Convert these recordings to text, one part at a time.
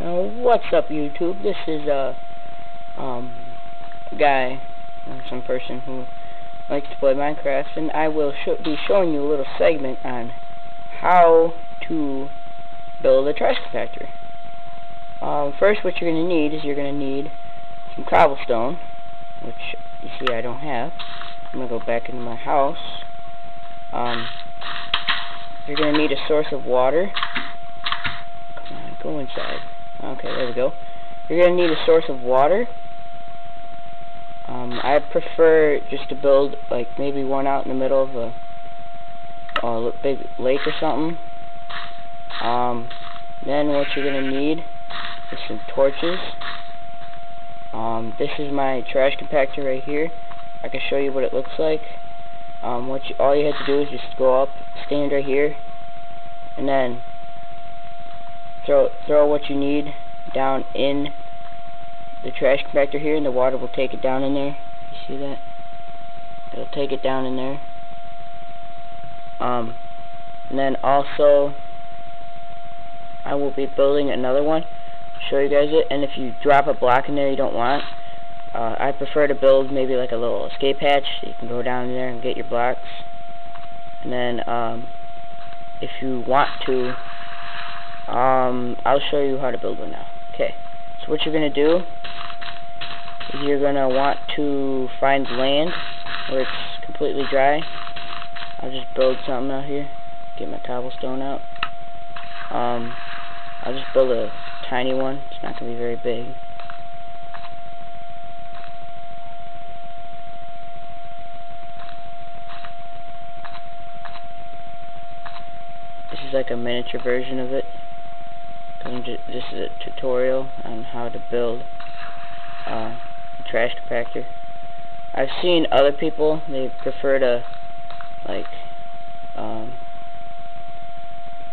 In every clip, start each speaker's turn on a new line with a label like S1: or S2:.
S1: Uh, what's up YouTube? This is a um, guy or some person who likes to play Minecraft and I will sh be showing you a little segment on how to build a trash compactor. Um, first what you're going to need is you're going to need some cobblestone which you see I don't have. I'm going to go back into my house. Um, you're going to need a source of water. Come on, go inside. Okay, there we go. You're going to need a source of water. Um, I prefer just to build like maybe one out in the middle of a, a big lake or something. Um, then what you're going to need is some torches. Um, this is my trash compactor right here. I can show you what it looks like. Um, what you, all you have to do is just go up, stand right here, and then throw throw what you need down in the trash compactor here and the water will take it down in there. You see that? It'll take it down in there. Um and then also I will be building another one. Show you guys it. And if you drop a block in there you don't want uh, I prefer to build maybe like a little escape hatch so you can go down there and get your blocks. And then um, if you want to um, I'll show you how to build one now. Okay, so what you're going to do is you're going to want to find land where it's completely dry. I'll just build something out here. Get my cobblestone out. Um, I'll just build a tiny one. It's not going to be very big. This is like a miniature version of it this is a tutorial on how to build uh, a trash compactor. I've seen other people, they prefer to, like, um,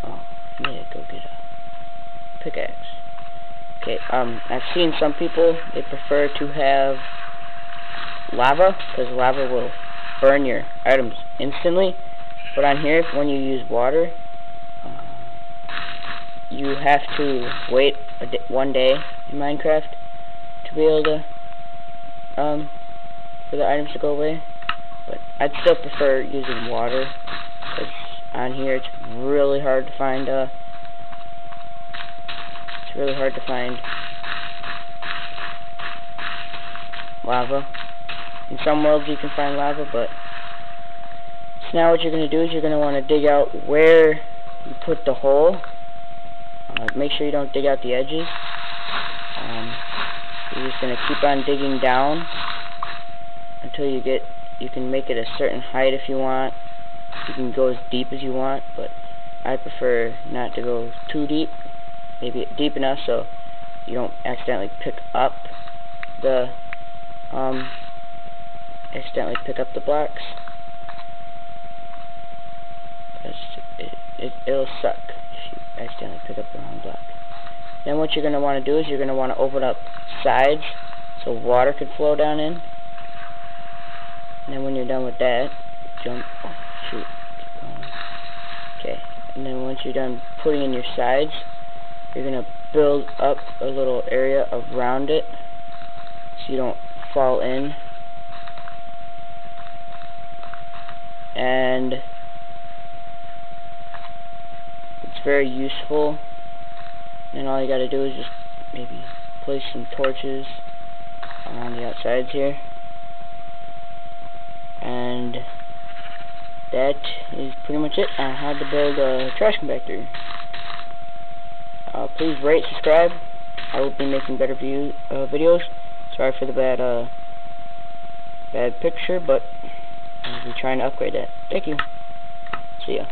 S1: oh, yeah, go get a pickaxe. Okay, um, I've seen some people, they prefer to have lava, because lava will burn your items instantly. But on here, when you use water, you have to wait one day in Minecraft to be able to um for the items to go away. But I'd still prefer using water because on here it's really hard to find uh it's really hard to find lava. In some worlds you can find lava, but so now what you're going to do is you're going to want to dig out where you put the hole uh, make sure you don't dig out the edges. Um, you're just going to keep on digging down until you get, you can make it a certain height if you want. You can go as deep as you want, but I prefer not to go too deep. Maybe deep enough so you don't accidentally pick up the, um, accidentally pick up the blocks. It, it, it'll suck accidentally pick up the wrong block. Then what you're going to want to do is you're going to want to open up sides so water could flow down in. And then when you're done with that, jump, oh, shoot, Okay, and then once you're done putting in your sides, you're going to build up a little area around it so you don't fall in. And very useful. And all you gotta do is just maybe place some torches on the outsides here. And that is pretty much it on how to build a trash compactor. Uh, please rate, subscribe. I will be making better view, uh, videos. Sorry for the bad, uh, bad picture, but I'll be trying to upgrade that. Thank you. See ya.